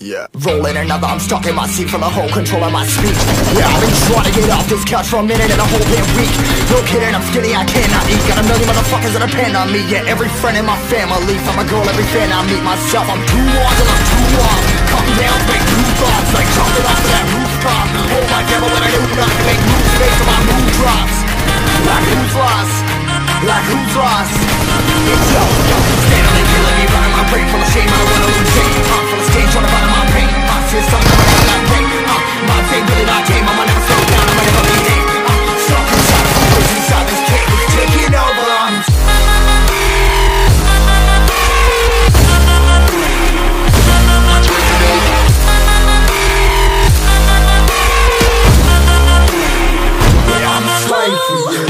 yeah. Rolling another, I'm stuck in my seat for the whole control of my speech. Yeah, I've been trying to get off this couch for a minute and a whole damn week. No kidding, I'm skinny, I cannot eat. Got a million motherfuckers that depend on me. Yeah, every friend in my family. From a girl, every fan I meet myself. I'm too on till I'm too off. Come down, make new thoughts. Like jumping off of that rooftop. Oh my devil, when I do not make moves based on my mood drops. Like who's lost? Like who's lost? you.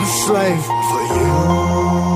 I'm a slave for you.